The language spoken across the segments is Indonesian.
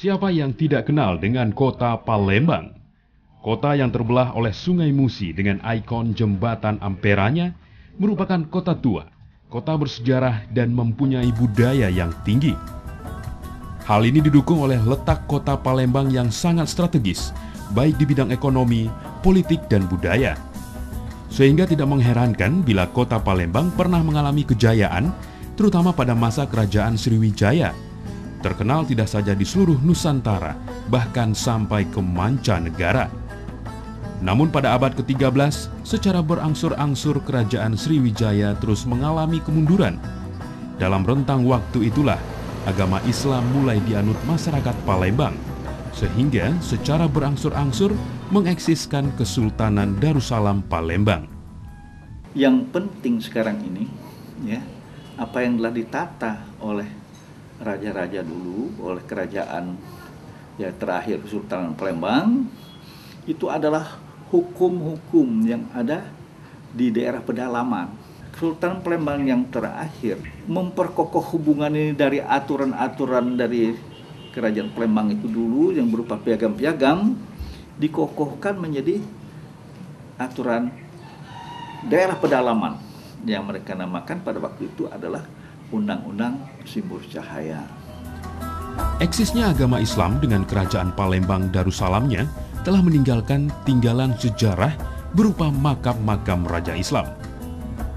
Siapa yang tidak kenal dengan kota Palembang? Kota yang terbelah oleh Sungai Musi dengan ikon jembatan Amperanya merupakan kota tua, kota bersejarah dan mempunyai budaya yang tinggi. Hal ini didukung oleh letak kota Palembang yang sangat strategis, baik di bidang ekonomi, politik, dan budaya. Sehingga tidak mengherankan bila kota Palembang pernah mengalami kejayaan, terutama pada masa kerajaan Sriwijaya. Terkenal tidak saja di seluruh Nusantara, bahkan sampai ke mancanegara. Namun pada abad ke-13, secara berangsur-angsur kerajaan Sriwijaya terus mengalami kemunduran. Dalam rentang waktu itulah, agama Islam mulai dianut masyarakat Palembang, sehingga secara berangsur-angsur mengeksiskan Kesultanan Darussalam Palembang. Yang penting sekarang ini, ya, apa yang telah ditata oleh raja-raja dulu, oleh kerajaan ya terakhir Kesultanan Palembang, itu adalah hukum-hukum yang ada di daerah pedalaman. Kesultanan Palembang yang terakhir memperkokoh hubungan ini dari aturan-aturan dari kerajaan Palembang itu dulu yang berupa piagam-piagam dikokohkan menjadi aturan daerah pedalaman yang mereka namakan pada waktu itu adalah Undang-Undang Simbol Cahaya. Eksisnya agama Islam dengan kerajaan Palembang Darussalamnya telah meninggalkan tinggalan sejarah berupa makam-makam Raja Islam.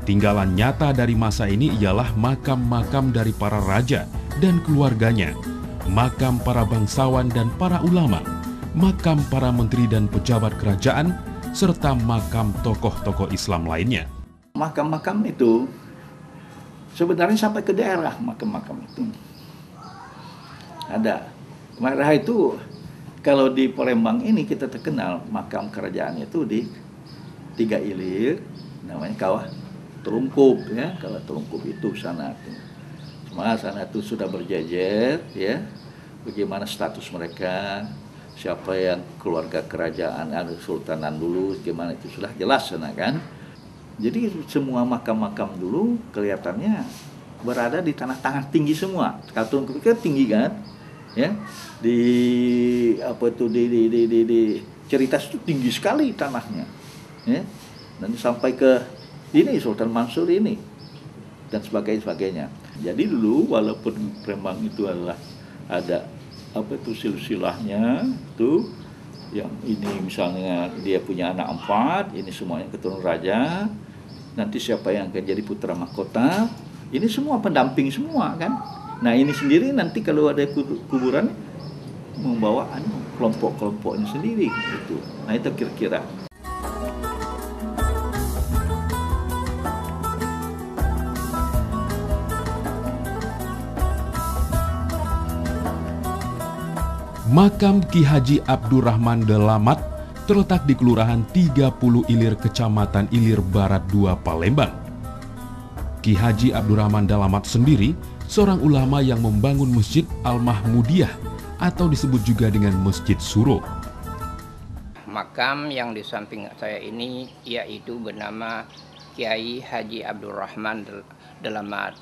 Tinggalan nyata dari masa ini ialah makam-makam dari para raja dan keluarganya, makam para bangsawan dan para ulama, makam para menteri dan pejabat kerajaan, serta makam tokoh-tokoh Islam lainnya makam-makam itu sebenarnya sampai ke daerah makam-makam itu. Ada. Daerah itu kalau di Palembang ini kita terkenal makam kerajaan itu di tiga ilir namanya kawah terungkup ya. Kalau terungkup itu sana itu. Cuma sana itu sudah berjejer ya. Bagaimana status mereka siapa yang keluarga kerajaan ada sultanan dulu gimana itu sudah jelas sana kan jadi semua makam-makam dulu kelihatannya berada di tanah-tanah tinggi semua. Kalau kan tinggi kan, ya di apa itu di di di, di, di cerita itu tinggi sekali tanahnya, ya dan sampai ke ini Sultan Mansur ini dan sebagainya sebagainya. Jadi dulu walaupun Rembang itu adalah ada apa itu silsilahnya tuh yang ini misalnya dia punya anak empat, ini semuanya keturunan raja, nanti siapa yang akan jadi putra mahkota, ini semua pendamping semua kan. Nah ini sendiri nanti kalau ada kuburan membawa anu, kelompok-kelompoknya sendiri itu. Nah itu kira-kira. Makam Ki Haji Abdurrahman Delamat terletak di Kelurahan 30 Ilir, Kecamatan Ilir Barat 2, Palembang. Ki Haji Abdurrahman Dalamat sendiri seorang ulama yang membangun Masjid Al-Mahmudiyah atau disebut juga dengan Masjid Suro. Makam yang di samping saya ini yaitu bernama Kiai Haji Abdurrahman Dalamat.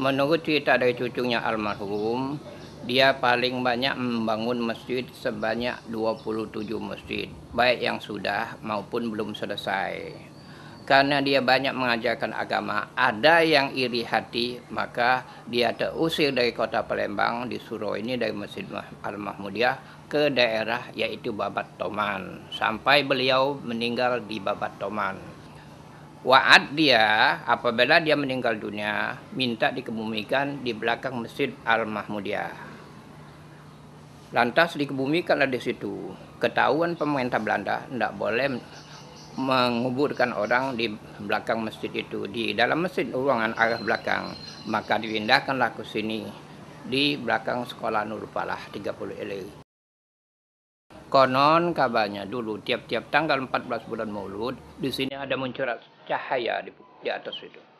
Menurut cerita dari cucunya almarhum, dia paling banyak membangun masjid sebanyak 27 masjid, baik yang sudah maupun belum selesai. Karena dia banyak mengajarkan agama, ada yang iri hati, maka dia terusir dari kota Palembang disuruh ini dari Masjid Al-Mahmudiyah ke daerah yaitu Babat Toman. Sampai beliau meninggal di Babat Toman. Wa'ad dia apabila dia meninggal dunia minta dikebumikan di belakang Masjid Al-Mahmudiyah. Lantas dikebumikanlah di situ. Ketahuan pemerintah Belanda tidak boleh menguburkan orang di belakang masjid itu. Di dalam masjid ruangan arah belakang. Maka dipindahkanlah ke sini. Di belakang sekolah Nur Falah 30 LA. Konon kabarnya dulu tiap-tiap tanggal 14 bulan Maulud di sini ada muncul cahaya di, di atas itu.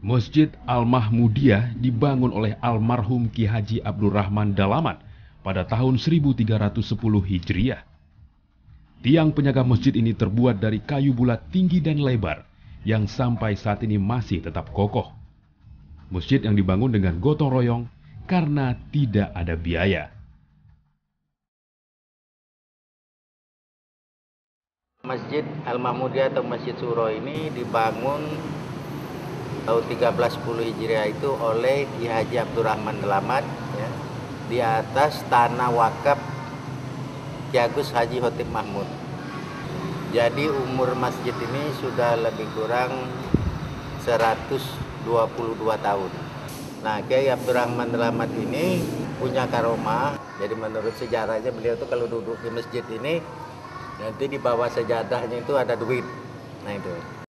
Masjid Al-Mahmudiyah dibangun oleh almarhum Ki Haji Abdurrahman Dalaman pada tahun 1310 Hijriah. Tiang penjaga masjid ini terbuat dari kayu bulat tinggi dan lebar yang sampai saat ini masih tetap kokoh. Masjid yang dibangun dengan gotong royong karena tidak ada biaya. Masjid Al-Mahmudiyah atau Masjid Suro ini dibangun tahun 1310 Hijriah itu oleh Ki Haji Abdurrahman Delamat ya, di atas tanah wakaf Ki Agus Haji Hotip Mahmud. Jadi umur masjid ini sudah lebih kurang 122 tahun. Nah, Kiai Abdurrahman Delamat ini punya karomah. Jadi menurut sejarahnya beliau tuh kalau duduk di masjid ini nanti di bawah sejadahnya itu ada duit. Nah itu.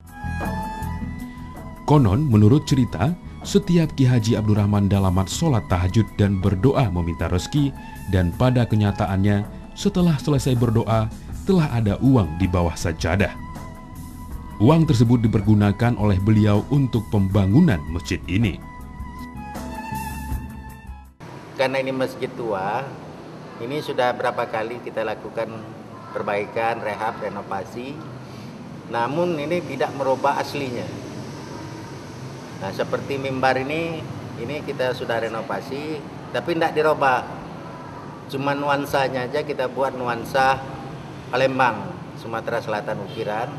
Konon menurut cerita, setiap Ki Haji Abdurrahman Dalamat sholat tahajud dan berdoa meminta rezeki dan pada kenyataannya setelah selesai berdoa telah ada uang di bawah sajadah. Uang tersebut dipergunakan oleh beliau untuk pembangunan masjid ini. Karena ini masjid tua, ini sudah berapa kali kita lakukan perbaikan, rehab, renovasi. Namun ini tidak merubah aslinya. Nah, seperti mimbar ini, ini kita sudah renovasi, tapi tidak dirubah. Cuma nuansanya aja kita buat nuansa Palembang, Sumatera Selatan ukiran.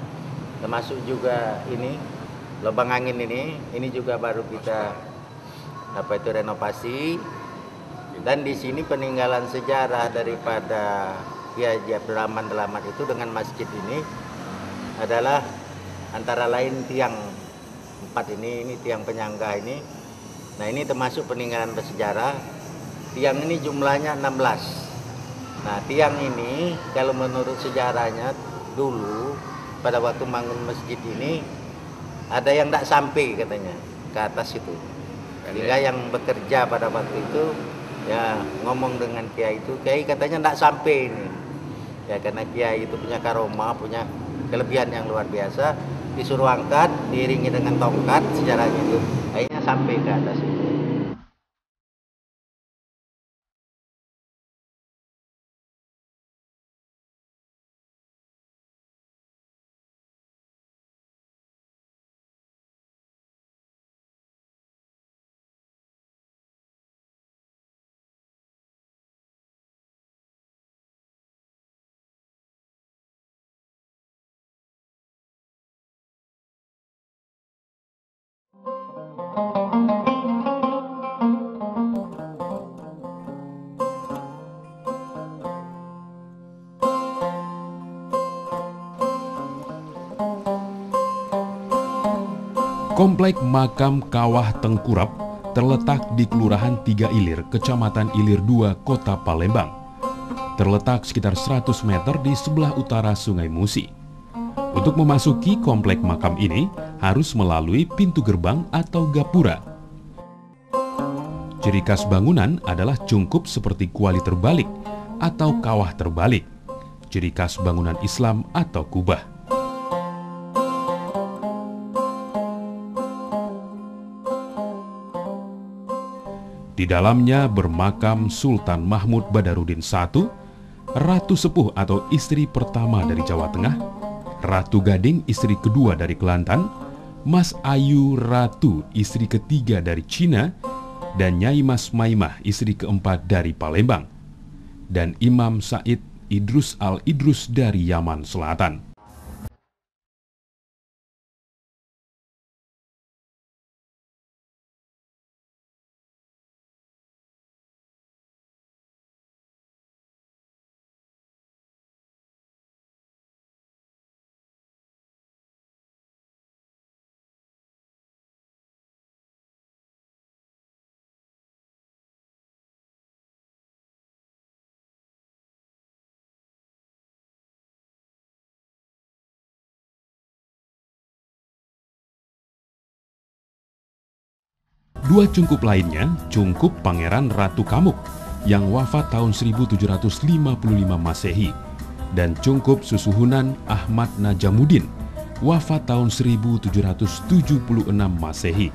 Termasuk juga ini lubang angin ini, ini juga baru kita apa itu renovasi. Dan di sini peninggalan sejarah daripada Kiai Abdurrahman Delamat itu dengan masjid ini adalah antara lain tiang empat ini, ini tiang penyangga ini. Nah ini termasuk peninggalan bersejarah. Tiang ini jumlahnya 16. Nah tiang ini kalau menurut sejarahnya dulu pada waktu bangun masjid ini ada yang tidak sampai katanya ke atas itu. Sehingga yang bekerja pada waktu itu ya ngomong dengan kiai itu, kiai katanya tidak sampai ini. Ya karena kiai itu punya karoma, punya kelebihan yang luar biasa disuruh angkat diiringi dengan tongkat sejarahnya itu. Akhirnya sampai ke atas Komplek Makam Kawah Tengkurap terletak di Kelurahan Tiga Ilir, Kecamatan Ilir 2, Kota Palembang. Terletak sekitar 100 meter di sebelah utara Sungai Musi. Untuk memasuki komplek makam ini harus melalui pintu gerbang atau gapura. Ciri khas bangunan adalah cungkup seperti kuali terbalik atau kawah terbalik. Ciri khas bangunan Islam atau kubah. Di dalamnya bermakam Sultan Mahmud Badarudin I, Ratu Sepuh atau istri pertama dari Jawa Tengah, Ratu Gading istri kedua dari Kelantan, Mas Ayu Ratu istri ketiga dari Cina, dan Nyai Mas Maimah istri keempat dari Palembang, dan Imam Said Idrus Al-Idrus dari Yaman Selatan. Dua cungkup lainnya, cungkup Pangeran Ratu Kamuk yang wafat tahun 1755 Masehi dan cungkup Susuhunan Ahmad Najamuddin wafat tahun 1776 Masehi.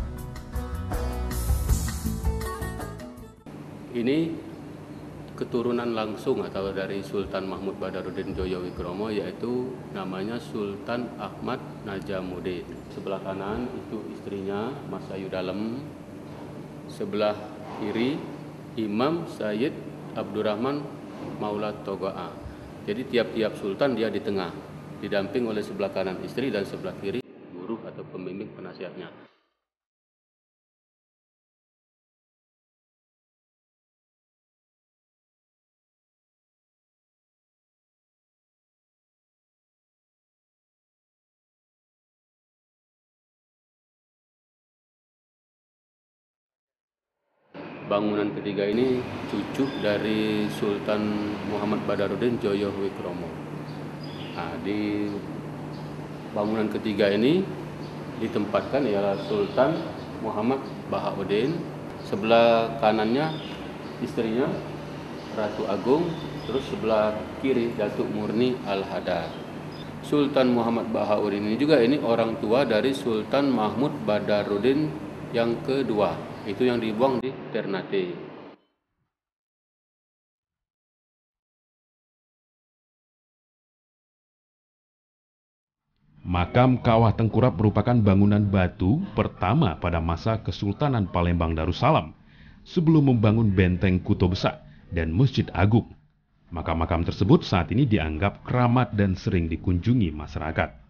Ini keturunan langsung atau dari Sultan Mahmud Badaruddin Joyowikromo yaitu namanya Sultan Ahmad Najamuddin. Sebelah kanan itu istrinya Mas Ayu Dalem, Sebelah kiri Imam Sayyid Abdurrahman Maula Togoa. Jadi tiap-tiap sultan dia di tengah, didamping oleh sebelah kanan istri dan sebelah kiri bangunan ketiga ini cucu dari Sultan Muhammad Badarudin Joyo Wikromo. Nah, di bangunan ketiga ini ditempatkan ialah Sultan Muhammad Bahauddin, sebelah kanannya istrinya Ratu Agung, terus sebelah kiri Datuk Murni Al-Hadar. Sultan Muhammad Bahauddin ini juga ini orang tua dari Sultan Mahmud Badarudin yang kedua itu yang dibuang di Ternate. Makam Kawah Tengkurap merupakan bangunan batu pertama pada masa Kesultanan Palembang Darussalam sebelum membangun benteng Kuto Besar dan Masjid Agung. Makam-makam tersebut saat ini dianggap keramat dan sering dikunjungi masyarakat.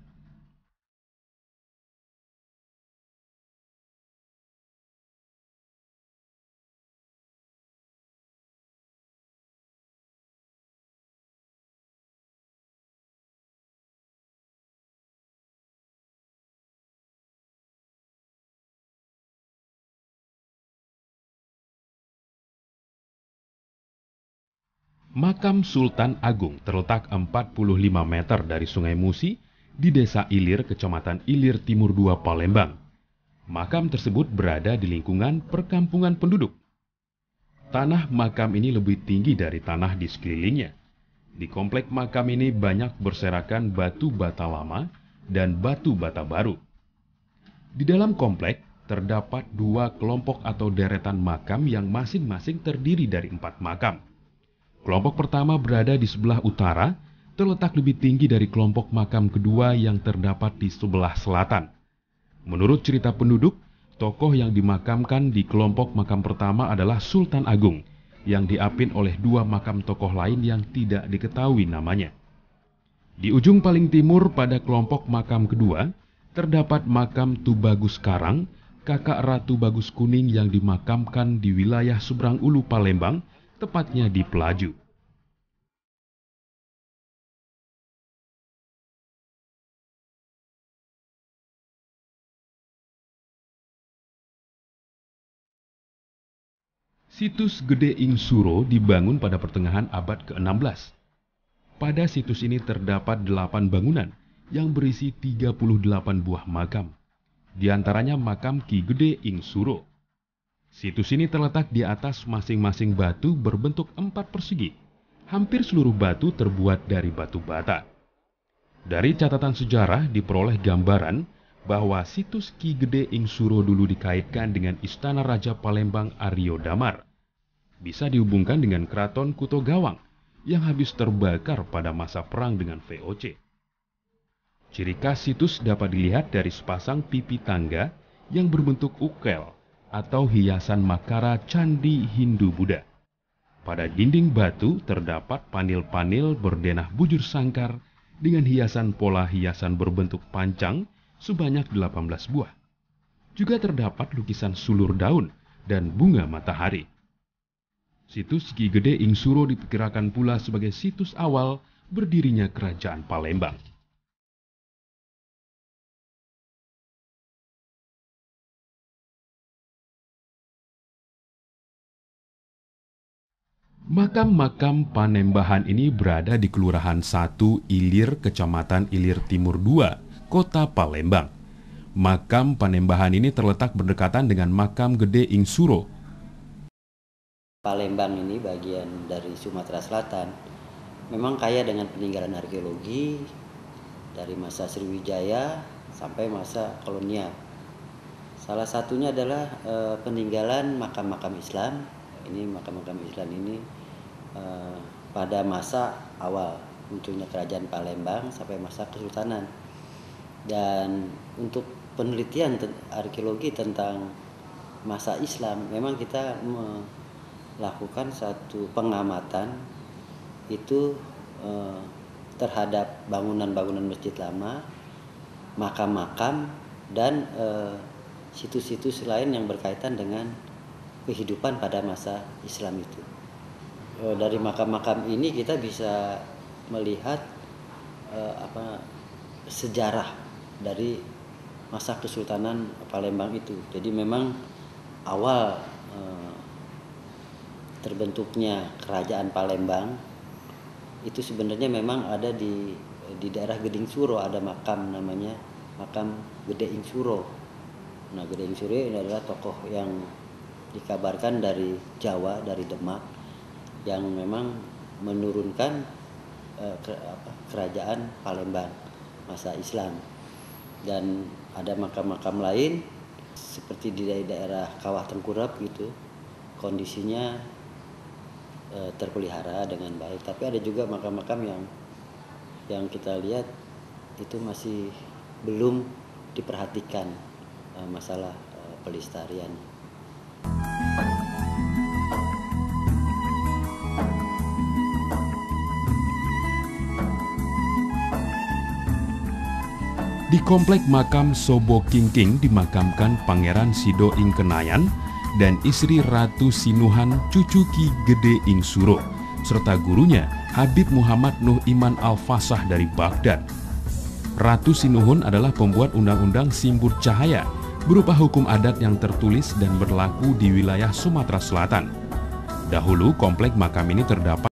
Makam Sultan Agung terletak 45 meter dari Sungai Musi di Desa Ilir, Kecamatan Ilir Timur 2, Palembang. Makam tersebut berada di lingkungan perkampungan penduduk. Tanah makam ini lebih tinggi dari tanah di sekelilingnya. Di komplek makam ini banyak berserakan batu bata lama dan batu bata baru. Di dalam komplek terdapat dua kelompok atau deretan makam yang masing-masing terdiri dari empat makam. Kelompok pertama berada di sebelah utara, terletak lebih tinggi dari kelompok makam kedua yang terdapat di sebelah selatan. Menurut cerita penduduk, tokoh yang dimakamkan di kelompok makam pertama adalah Sultan Agung, yang diapin oleh dua makam tokoh lain yang tidak diketahui namanya. Di ujung paling timur pada kelompok makam kedua, terdapat makam Tubagus Karang, kakak Ratu Bagus Kuning yang dimakamkan di wilayah Seberang Ulu Palembang, tepatnya di Pelaju. Situs Gede Ing Suro dibangun pada pertengahan abad ke-16. Pada situs ini terdapat delapan bangunan yang berisi 38 buah makam. Di antaranya makam Ki Gede Ing Suro. Situs ini terletak di atas masing-masing batu berbentuk empat persegi. Hampir seluruh batu terbuat dari batu bata. Dari catatan sejarah diperoleh gambaran bahwa situs Ki Gede Ing Suro dulu dikaitkan dengan Istana Raja Palembang Aryo Damar. Bisa dihubungkan dengan Keraton Kuto Gawang yang habis terbakar pada masa perang dengan VOC. Ciri khas situs dapat dilihat dari sepasang pipi tangga yang berbentuk ukel atau hiasan makara candi Hindu-Buddha. Pada dinding batu terdapat panil-panil berdenah bujur sangkar dengan hiasan pola hiasan berbentuk pancang sebanyak 18 buah. Juga terdapat lukisan sulur daun dan bunga matahari. Situs Ki Gede Ingsuro diperkirakan pula sebagai situs awal berdirinya kerajaan Palembang. Makam-makam Panembahan ini berada di Kelurahan 1 Ilir, Kecamatan Ilir Timur 2, Kota Palembang. Makam Panembahan ini terletak berdekatan dengan makam Gede Ingsuro. Palembang ini bagian dari Sumatera Selatan. Memang kaya dengan peninggalan arkeologi dari masa Sriwijaya sampai masa kolonial. Salah satunya adalah e, peninggalan makam-makam Islam ini makam-makam Islam ini uh, pada masa awal munculnya kerajaan Palembang sampai masa kesultanan dan untuk penelitian arkeologi tentang masa Islam memang kita melakukan satu pengamatan itu uh, terhadap bangunan-bangunan masjid lama, makam-makam dan eh, situs-situs lain yang berkaitan dengan kehidupan pada masa Islam itu. Eh, dari makam-makam ini kita bisa melihat eh, apa sejarah dari masa Kesultanan Palembang itu. Jadi memang awal terbentuknya kerajaan Palembang itu sebenarnya memang ada di di daerah Geding Suro ada makam namanya makam Gede Ing Suro. Nah Gede Ing Suro ini adalah tokoh yang dikabarkan dari Jawa dari Demak yang memang menurunkan eh, kerajaan Palembang masa Islam dan ada makam-makam lain seperti di daerah Kawah Tengkurap gitu kondisinya e, terpelihara dengan baik tapi ada juga makam-makam yang yang kita lihat itu masih belum diperhatikan e, masalah e, pelestarian. Di komplek makam Sobo Kingking dimakamkan Pangeran Sido Ingkenayan dan istri Ratu Sinuhan cucu Ki Gede Ing Suro, serta gurunya Habib Muhammad Nuh Iman Al-Fasah dari Baghdad. Ratu Sinuhun adalah pembuat undang-undang Simbur Cahaya berupa hukum adat yang tertulis dan berlaku di wilayah Sumatera Selatan. Dahulu komplek makam ini terdapat